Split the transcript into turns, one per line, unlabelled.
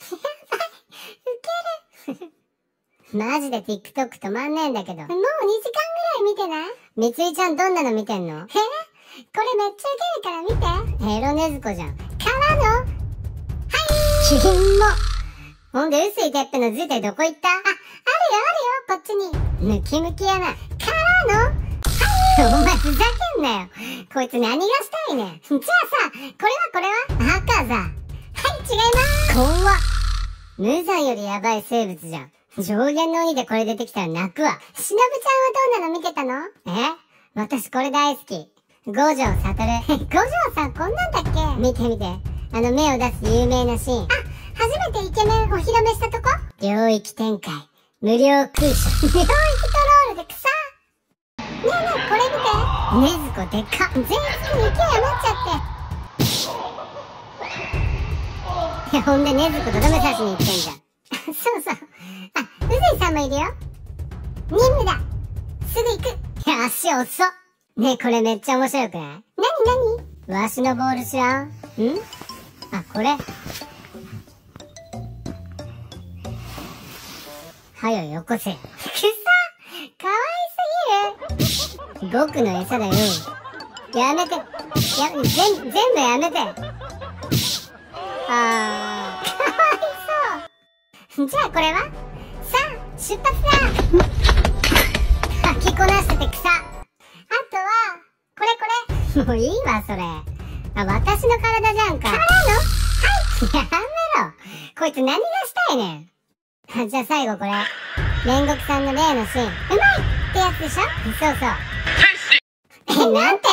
マジで TikTok 止まんねえんだけど。もう2時間ぐらい見てない？みついちゃんどんなの見てんの？え？これめっちゃウケるから見て。ヘロネズコじゃん。からの？はいキモほんで、薄いテップの図でどこ行った？あ、あるよあるよ、こっちに。ムキムキやな。からの？はいお前ふざけんなよ。こいつ何がしたいねん。じゃあさ、これはこれは？赤だ。はい、違います。怖っ。無残よりヤバい生物じゃん。上限の鬼でこれ出てきたら泣くわ。しのぶちゃんはどんなの見てたの？え？私これ大好き。五条悟。五条さんこんなんだっけ？見て見て。あの目を出す有名なシーン。あ、初めてイケメンお披露目したとこ？領域展開。無料空所。領域トロールで草ねえねえ、これ見て。ねずこでか。全身に池余っちゃって。や、ほんでねずことどめ刺しに行ってんじゃん。そうそう。あ、うずいさんもいるよ。任務だ。すぐ行く。いや、足遅っ。ねえ、これめっちゃ面白くない？なになにわしのボール知らん？ん？あ、これ。はよ、よこせ。くさかわいすぎる僕の餌だよ。やめて。や、全、全部やめて。じゃあこれは？さあ、出発だ 履きこなしてて草。あとは、これこれ。もういいわ、それ。あ、私の体じゃんか。体の？はいやめろこいつ何がしたいねん。じゃあ最後これ。煉獄さんの例のシーン。うまいってやつでしょ？そうそう。え、なんて？